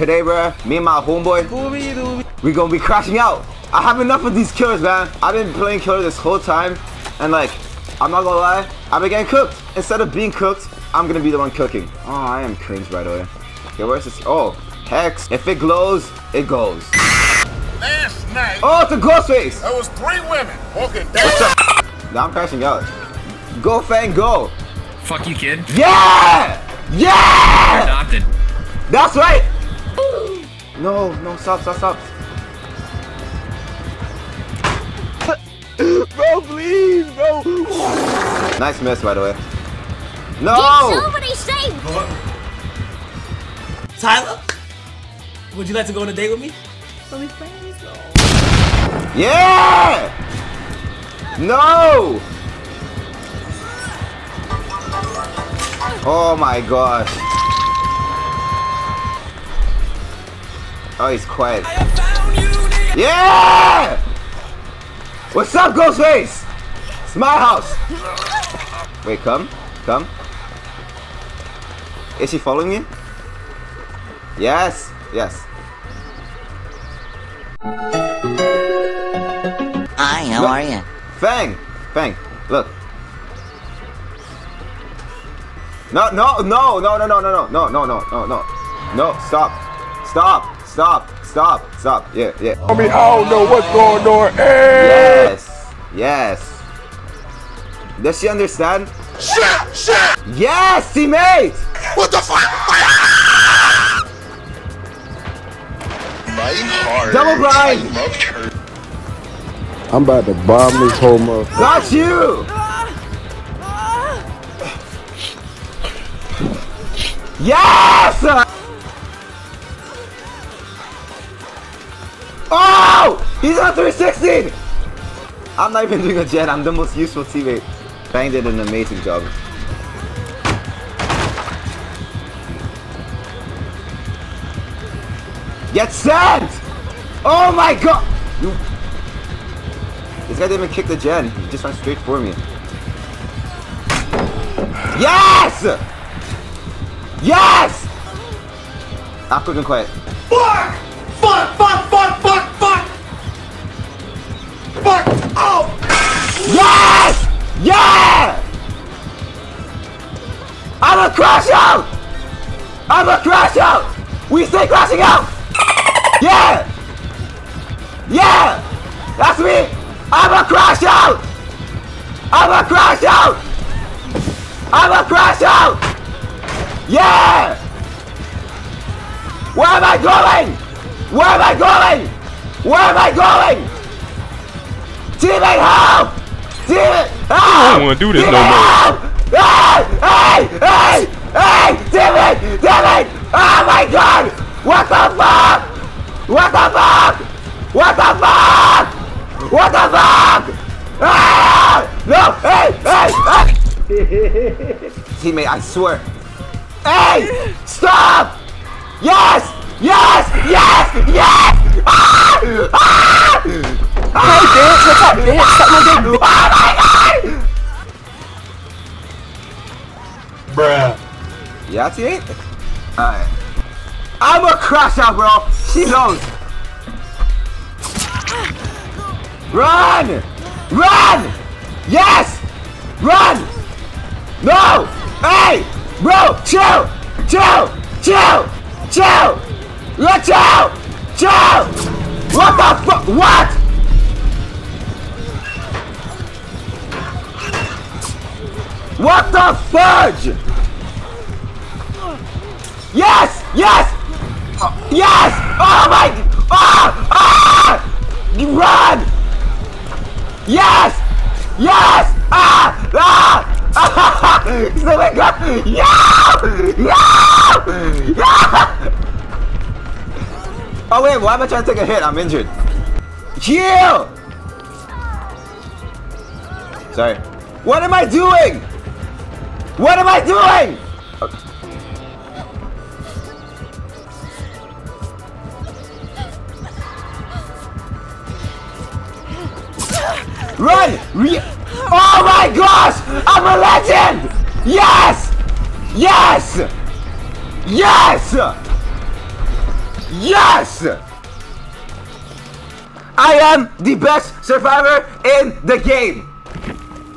today, bro, me and my homeboy, Doobie doobie. we gonna be crashing out. I have enough of these killers, man. I've been playing killer this whole time, and like, I'm not gonna lie, I've been getting cooked. Instead of being cooked, I'm gonna be the one cooking. Oh, I am cringe, by the way. Okay, where's this? Oh, Hex. If it glows, it goes. Last night, Oh, it's a Ghostface. there was three women walking down. Now I'm crashing out. Go, Fang, go. Fuck you, kid. Yeah! Yeah! Adopted. That's right! No, no, stop, stop, stop. Bro, please, bro. Nice miss, by the way. Did No! somebody say Tyler, would you like to go on a date with me? Yeah! No! Oh my gosh. Oh, he's quiet. Yeah! What's up, Ghostface? It's my house. Wait, come, come. Is she following me? Yes, yes. Hi, how Look. are you? Fang! Fang, look. No, no, no, no, no, no, no, no, no, no, no, no. No, stop. Stop. Stop. Stop. Stop. Yeah, yeah. I mean, I don't know what's going on. Hey! Yes. Yes. Does she understand? Shit! Shit! Yes, teammate! What the fuck? Fighting hard. Double blind! I loved her. I'm about to bomb this whole motherfucker. Got you! Yes! Oh! He's on 316! I'm not even doing a jet, I'm the most useful teammate. Bang did an amazing job. Get sent! Oh my god! You this guy didn't even kick the gen. He just went straight for me. Yes! Yes! I'm and quiet. Fuck! Fuck! Fuck! Out! I'm a crash out! We stay crashing out! Yeah! Yeah! That's me! I'm a crash out! I'm a crash out! I'm a crash out! Yeah! Where am I going? Where am I going? Where am I going? Teammate help! Teammate help! I don't wanna do this no more. more. Hey! Hey! Hey! Hey! Teammate! Teammate! Oh my god! What the fuck? What the fuck? What the fuck? What the fuck? Ah! No! Hey! Hey! Hey! Teammate, I swear. Hey! Stop! Yes! Yes! Yes! Yes! Yeah, teammate? Alright. I'm a crash out, bro! She knows! Run! Run! Yes! Run! No! Hey! Bro! Chill! Chill! Chill! Chill! Let's chill! Chill! What the fuck? What? What the fudge? Yes! Yes! Yes! Oh my! Ah! Ah! Run! Yes! Yes! Ah! Ah! ah! Oh my god! Yeah! Yeah! Yeah! Oh wait, why am I trying to take a hit? I'm injured. Heal! Sorry. What am I doing? What am I doing? Run! Re oh my gosh! I'm a legend! Yes! Yes! Yes! Yes! I am the best survivor in the game.